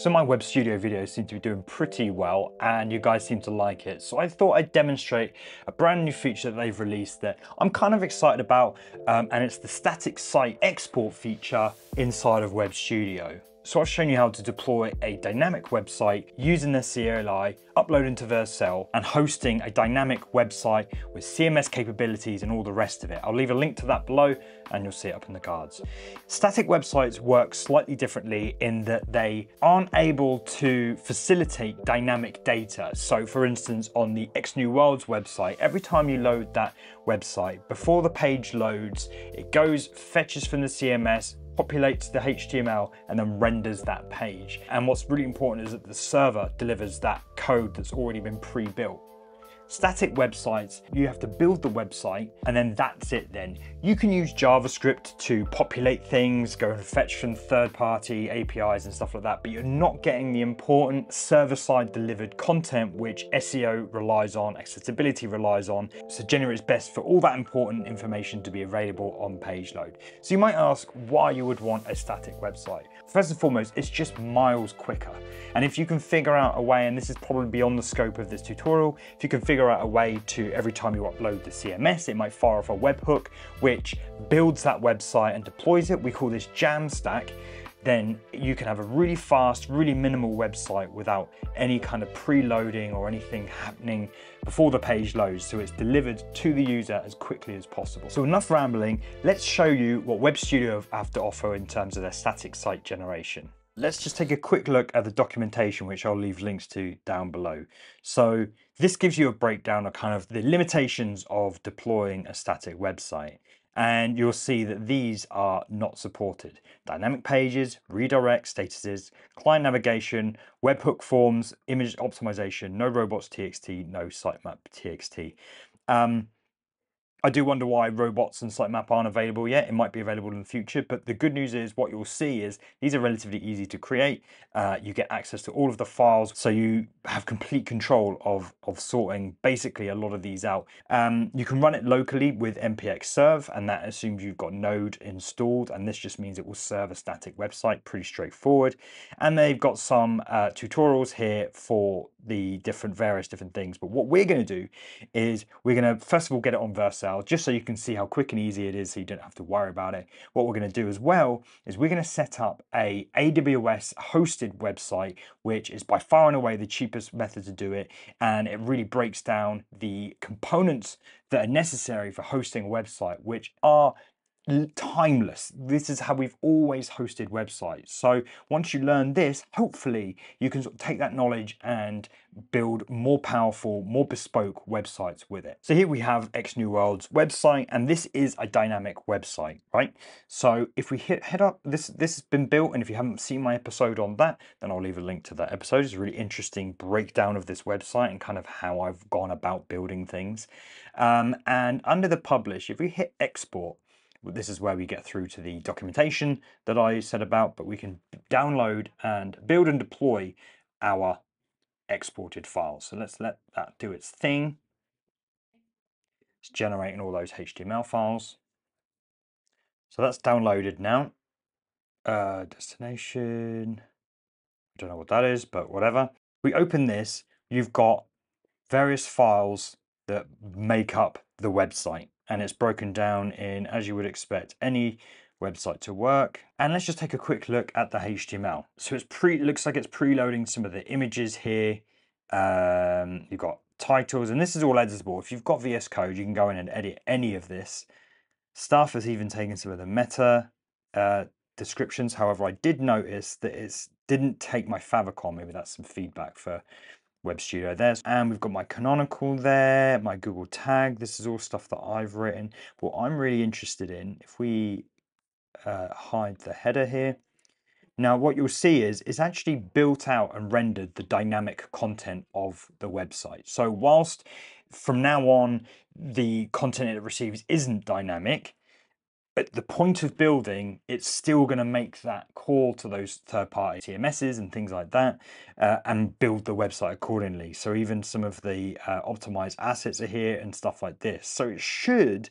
So my Webstudio videos seem to be doing pretty well and you guys seem to like it. So I thought I'd demonstrate a brand new feature that they've released that I'm kind of excited about um, and it's the static site export feature inside of Webstudio. So I've shown you how to deploy a dynamic website using the CLI, uploading to Vercel, and hosting a dynamic website with CMS capabilities and all the rest of it. I'll leave a link to that below and you'll see it up in the cards. Static websites work slightly differently in that they aren't able to facilitate dynamic data. So for instance, on the X New Worlds website, every time you load that website, before the page loads, it goes, fetches from the CMS, populates the HTML and then renders that page. And what's really important is that the server delivers that code that's already been pre-built. Static websites, you have to build the website and then that's it then. You can use JavaScript to populate things, go and fetch from third-party APIs and stuff like that, but you're not getting the important server-side delivered content which SEO relies on, accessibility relies on, so generally it's best for all that important information to be available on page load. So you might ask why you would want a static website. First and foremost, it's just miles quicker. And if you can figure out a way, and this is probably beyond the scope of this tutorial, if you can figure out a way to every time you upload the CMS, it might fire off a webhook, which builds that website and deploys it. We call this Jamstack then you can have a really fast, really minimal website without any kind of preloading or anything happening before the page loads. So it's delivered to the user as quickly as possible. So enough rambling, let's show you what Webstudio have to offer in terms of their static site generation. Let's just take a quick look at the documentation, which I'll leave links to down below. So this gives you a breakdown of kind of the limitations of deploying a static website and you'll see that these are not supported. Dynamic pages, redirect statuses, client navigation, webhook forms, image optimization, no robots.txt, no sitemap.txt. Um, I do wonder why robots and sitemap aren't available yet. It might be available in the future, but the good news is what you'll see is these are relatively easy to create. Uh, you get access to all of the files, so you have complete control of, of sorting basically a lot of these out. Um, you can run it locally with npx serve, and that assumes you've got Node installed, and this just means it will serve a static website, pretty straightforward. And they've got some uh, tutorials here for the different various different things. But what we're going to do is we're going to first of all get it on Vercel just so you can see how quick and easy it is so you don't have to worry about it. What we're going to do as well is we're going to set up a AWS hosted website which is by far and away the cheapest method to do it and it really breaks down the components that are necessary for hosting a website which are timeless. This is how we've always hosted websites. So once you learn this, hopefully you can sort of take that knowledge and build more powerful, more bespoke websites with it. So here we have X New World's website, and this is a dynamic website, right? So if we hit head up, this this has been built, and if you haven't seen my episode on that, then I'll leave a link to that episode. It's a really interesting breakdown of this website and kind of how I've gone about building things. Um, and under the publish, if we hit export, this is where we get through to the documentation that I said about, but we can download and build and deploy our exported files. So let's let that do its thing. It's generating all those HTML files. So that's downloaded now. Uh, destination, I don't know what that is, but whatever. We open this, you've got various files that make up the website and it's broken down in, as you would expect, any website to work. And let's just take a quick look at the HTML. So it's pre looks like it's preloading some of the images here. Um, you've got titles, and this is all editable. If you've got VS Code, you can go in and edit any of this stuff. Has even taken some of the meta uh, descriptions. However, I did notice that it didn't take my favicon. Maybe that's some feedback for Webstudio there's and we've got my canonical there my Google tag. This is all stuff that I've written. What I'm really interested in if we uh, hide the header here. Now what you'll see is it's actually built out and rendered the dynamic content of the website. So whilst from now on the content it receives isn't dynamic at the point of building, it's still going to make that call to those third-party CMSs and things like that, uh, and build the website accordingly. So even some of the uh, optimized assets are here and stuff like this. So it should,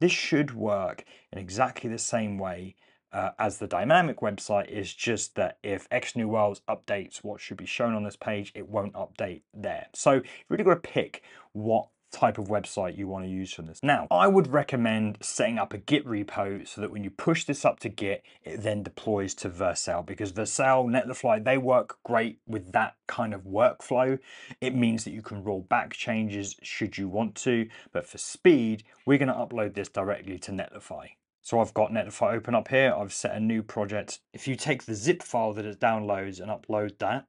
this should work in exactly the same way uh, as the dynamic website is just that if X New Worlds updates what should be shown on this page, it won't update there. So you've really got to pick what type of website you want to use from this. Now, I would recommend setting up a Git repo so that when you push this up to Git, it then deploys to Vercel because Vercel, Netlify, they work great with that kind of workflow. It means that you can roll back changes should you want to, but for speed, we're going to upload this directly to Netlify. So I've got Netlify open up here. I've set a new project. If you take the zip file that it downloads and upload that,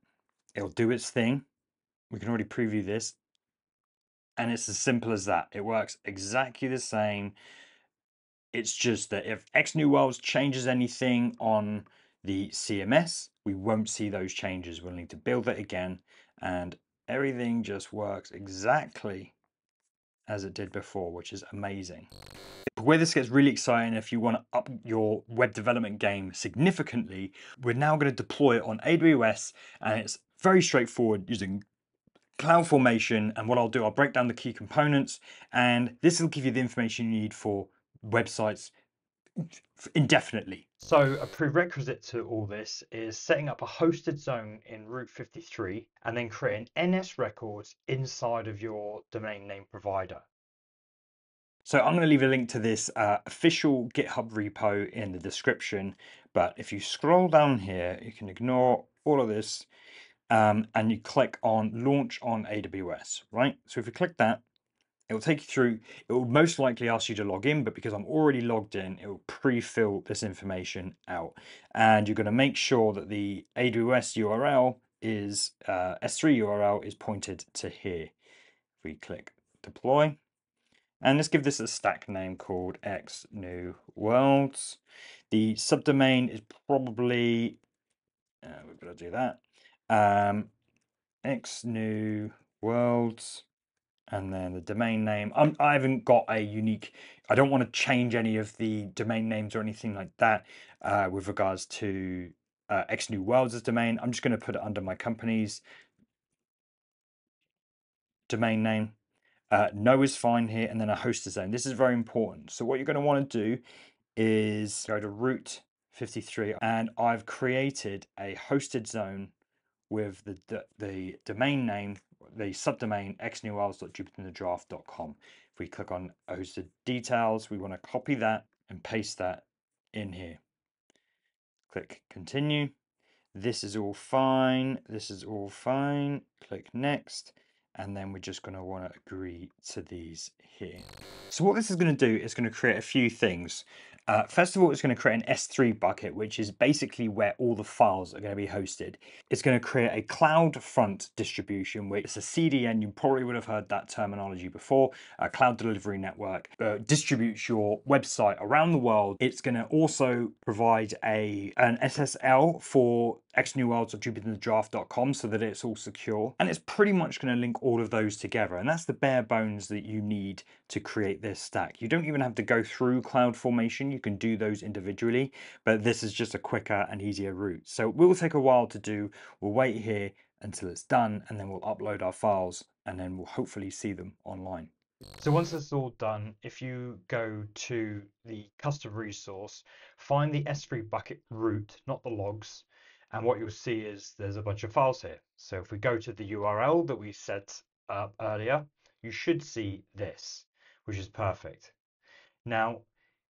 it'll do its thing. We can already preview this and it's as simple as that. It works exactly the same. It's just that if X New Worlds changes anything on the CMS, we won't see those changes. We'll need to build it again and everything just works exactly as it did before, which is amazing. Where this gets really exciting, if you want to up your web development game significantly, we're now going to deploy it on AWS and it's very straightforward using CloudFormation. And what I'll do, I'll break down the key components and this will give you the information you need for websites indefinitely. So a prerequisite to all this is setting up a hosted zone in Route 53 and then creating NS records inside of your domain name provider. So I'm going to leave a link to this uh, official GitHub repo in the description. But if you scroll down here, you can ignore all of this um, and you click on launch on AWS, right? So if you click that, it will take you through, it will most likely ask you to log in, but because I'm already logged in, it will pre-fill this information out. And you're gonna make sure that the AWS URL is, uh, S3 URL is pointed to here. If we click deploy, and let's give this a stack name called X New Worlds. The subdomain is probably, uh, we're gonna do that. Um, X new worlds and then the domain name. I'm, I haven't got a unique, I don't want to change any of the domain names or anything like that uh, with regards to uh, X New Worlds as domain. I'm just going to put it under my company's domain name. Uh, no is fine here, and then a host zone. This is very important. So what you're going to want to do is go to route 53, and I've created a hosted zone with the, the, domain name, the subdomain xnewworlds.jupyterinthedraft.com. If we click on hosted details, we want to copy that and paste that in here. Click continue. This is all fine. This is all fine. Click next. And then we're just going to want to agree to these here. So what this is going to do is going to create a few things. Uh, first of all, it's going to create an S3 bucket, which is basically where all the files are going to be hosted. It's going to create a CloudFront distribution, which is a CDN. You probably would have heard that terminology before. A cloud delivery network uh, distributes your website around the world. It's going to also provide a an SSL for xnewworlds.jupyterinthedraft.com so that it's all secure. And it's pretty much going to link all of those together. And that's the bare bones that you need to create this stack. You don't even have to go through CloudFormation. You can do those individually, but this is just a quicker and easier route. So it will take a while to do. We'll wait here until it's done and then we'll upload our files and then we'll hopefully see them online. So once is all done, if you go to the custom resource, find the S3 bucket root, not the logs, and what you'll see is there's a bunch of files here. So if we go to the URL that we set up earlier, you should see this, which is perfect. Now,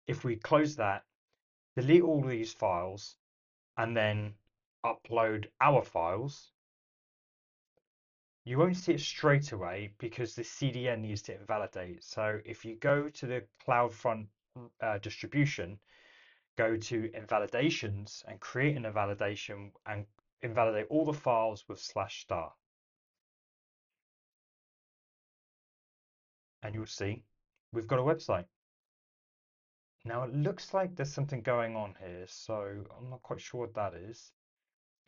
if we close that, delete all these files, and then upload our files, you won't see it straight away because the CDN needs to invalidate. So if you go to the CloudFront uh, distribution, go to invalidations and create an invalidation and invalidate all the files with slash star. And you'll see we've got a website. Now it looks like there's something going on here, so I'm not quite sure what that is.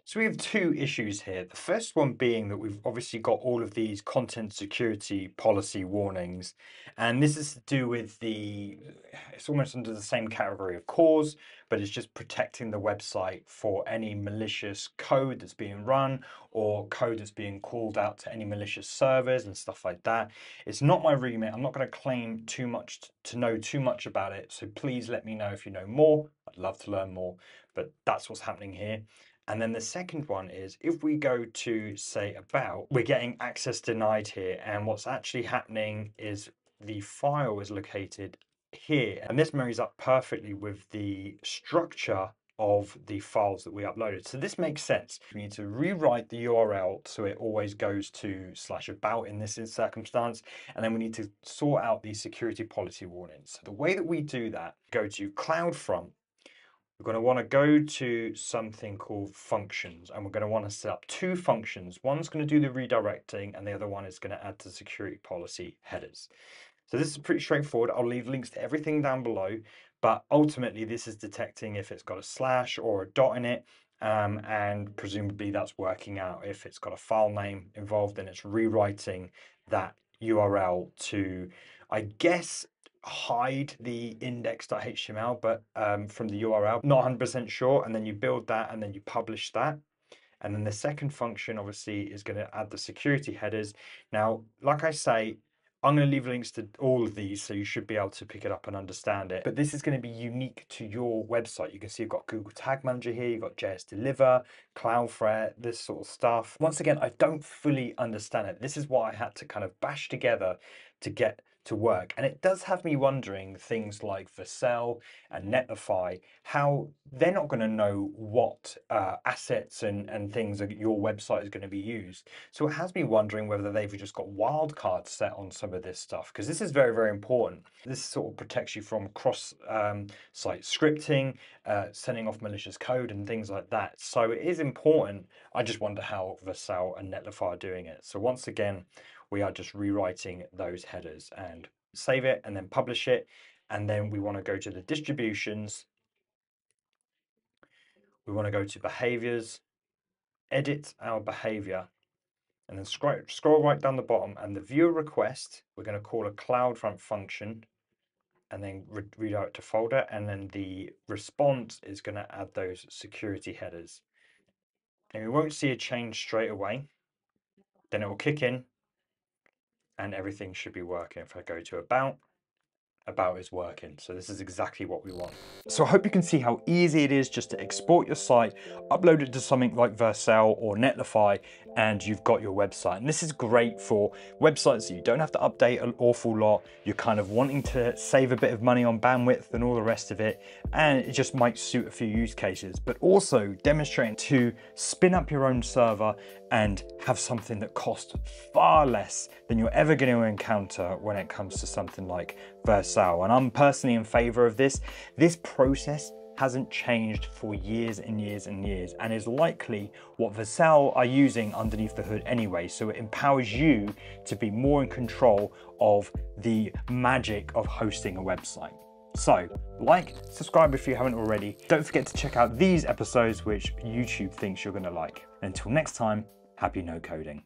So we have two issues here. The first one being that we've obviously got all of these content security policy warnings, and this is to do with the, it's almost under the same category of CORS, but it's just protecting the website for any malicious code that's being run or code that's being called out to any malicious servers and stuff like that. It's not my remit. I'm not going to claim too much to know too much about it. So please let me know if you know more. I'd love to learn more, but that's what's happening here. And then the second one is if we go to say about, we're getting access denied here. And what's actually happening is the file is located here. And this marries up perfectly with the structure of the files that we uploaded. So this makes sense. We need to rewrite the URL so it always goes to slash about in this circumstance. And then we need to sort out these security policy warnings. So the way that we do that, go to CloudFront we're going to want to go to something called functions and we're going to want to set up two functions. One's going to do the redirecting and the other one is going to add the security policy headers. So this is pretty straightforward. I'll leave links to everything down below, but ultimately this is detecting if it's got a slash or a dot in it. Um, and presumably that's working out if it's got a file name involved and it's rewriting that URL to, I guess, hide the index.html but um, from the URL, not 100% sure, and then you build that and then you publish that. And then the second function obviously is going to add the security headers. Now, like I say, I'm going to leave links to all of these so you should be able to pick it up and understand it. But this is going to be unique to your website. You can see you've got Google Tag Manager here, you've got jsDelivr, Cloudflare, this sort of stuff. Once again, I don't fully understand it. This is what I had to kind of bash together to get to work. And it does have me wondering things like Vercel and Netlify, how they're not going to know what uh, assets and, and things that your website is going to be used. So it has me wondering whether they've just got wildcards set on some of this stuff, because this is very, very important. This sort of protects you from cross um, site scripting, uh, sending off malicious code and things like that. So it is important. I just wonder how Vercel and Netlify are doing it. So once again, we are just rewriting those headers and save it and then publish it. And then we want to go to the distributions. We want to go to behaviors, edit our behavior, and then scroll, scroll right down the bottom and the viewer request, we're going to call a CloudFront function and then re redirect to folder. And then the response is going to add those security headers. And we won't see a change straight away. Then it will kick in and everything should be working. If I go to about, about is working. So this is exactly what we want. So I hope you can see how easy it is just to export your site, upload it to something like Vercel or Netlify, and you've got your website. And this is great for websites that you don't have to update an awful lot. You're kind of wanting to save a bit of money on bandwidth and all the rest of it. And it just might suit a few use cases, but also demonstrating to spin up your own server and have something that costs far less than you're ever going to encounter when it comes to something like Vercel. And I'm personally in favor of this. This process hasn't changed for years and years and years and is likely what Vercel are using underneath the hood anyway. So it empowers you to be more in control of the magic of hosting a website. So, like, subscribe if you haven't already. Don't forget to check out these episodes which YouTube thinks you're gonna like. Until next time, happy no coding.